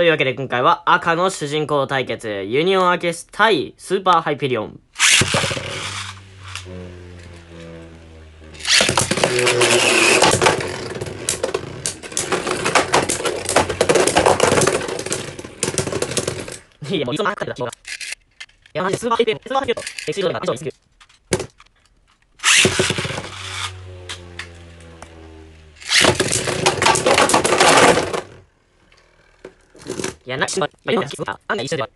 というわけで今回は赤の主人公対決、ユニオンアーケス対スーパーハイペリオン。いや、もうそんな赤だ、しょうが。いや、マジスーパーハイペリオン、スーパーハイペリオン、エクシードが、以上にすぐ。いや、なしま、いや、今、あんな一緒では。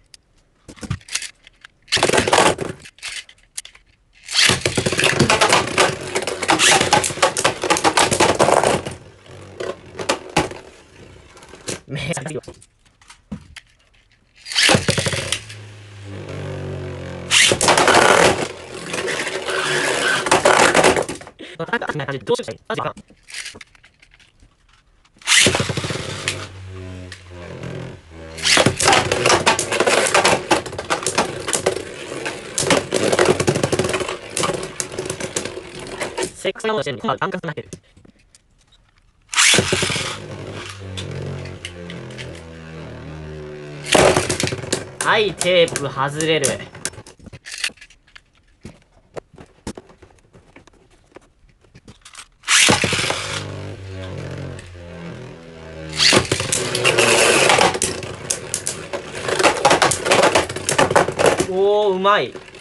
めっちゃ強い。なんか、な感じでどうしたらいいマジか。セックスなものしてるのに、今度、感覚になってる。はい、テープ外れる。おー、うまい。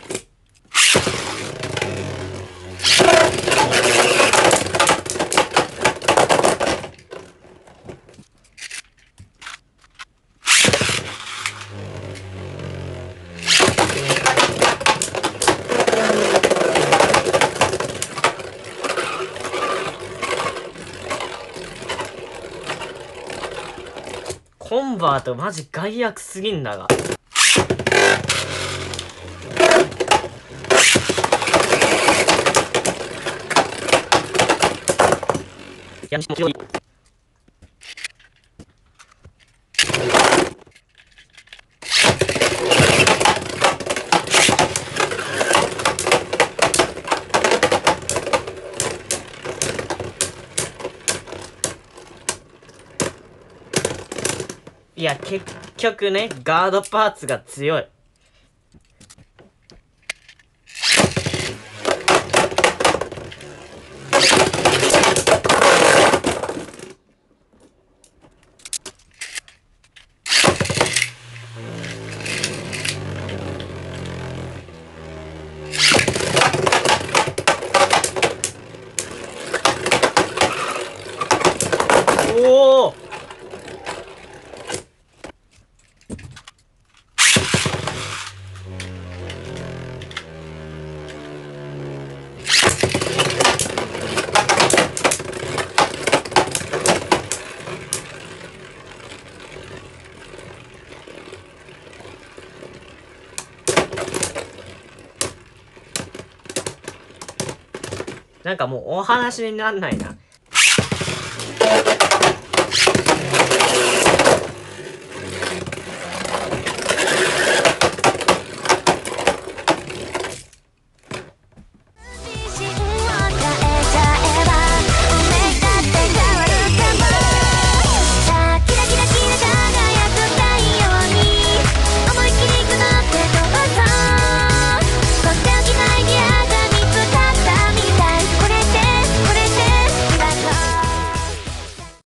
コンバートマジ害悪すぎんだが。いや、もちろいや、結局ね、ガードパーツが強い。おおなんかもうお話になんないな。